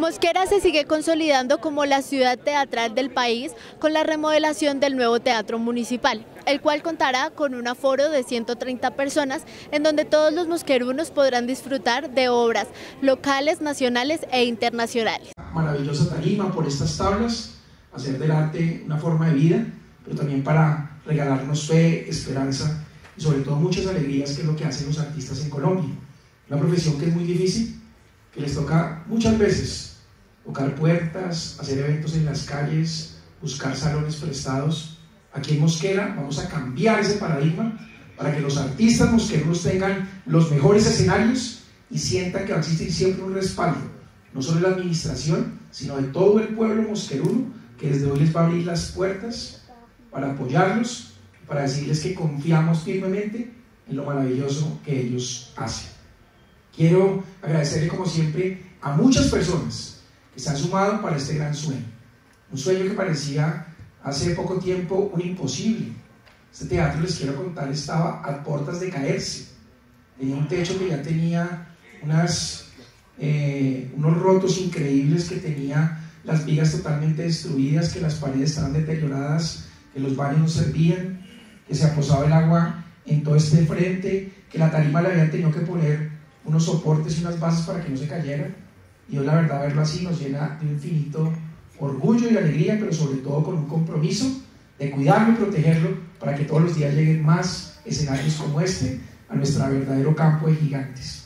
Mosquera se sigue consolidando como la ciudad teatral del país con la remodelación del nuevo teatro municipal, el cual contará con un aforo de 130 personas en donde todos los mosquerunos podrán disfrutar de obras locales, nacionales e internacionales. Maravillosa tarima por estas tablas, hacer del arte una forma de vida, pero también para regalarnos fe, esperanza y sobre todo muchas alegrías que es lo que hacen los artistas en Colombia. Una profesión que es muy difícil, que les toca muchas veces tocar puertas, hacer eventos en las calles, buscar salones prestados. Aquí en Mosquera vamos a cambiar ese paradigma para que los artistas mosqueros tengan los mejores escenarios y sientan que va a existir siempre un respaldo, no solo de la administración, sino de todo el pueblo mosqueruno, que desde hoy les va a abrir las puertas para apoyarlos, para decirles que confiamos firmemente en lo maravilloso que ellos hacen. Quiero agradecerle como siempre a muchas personas que se han sumado para este gran sueño. Un sueño que parecía hace poco tiempo un imposible. Este teatro, les quiero contar, estaba a puertas de caerse. Tenía un techo que ya tenía unas, eh, unos rotos increíbles, que tenía las vigas totalmente destruidas, que las paredes estaban deterioradas, que los baños no servían, que se aposaba el agua en todo este frente, que la tarima le habían tenido que poner unos soportes y unas bases para que no se cayera hoy la verdad verlo así nos llena de infinito orgullo y alegría, pero sobre todo con un compromiso de cuidarlo y protegerlo para que todos los días lleguen más escenarios como este a nuestro verdadero campo de gigantes.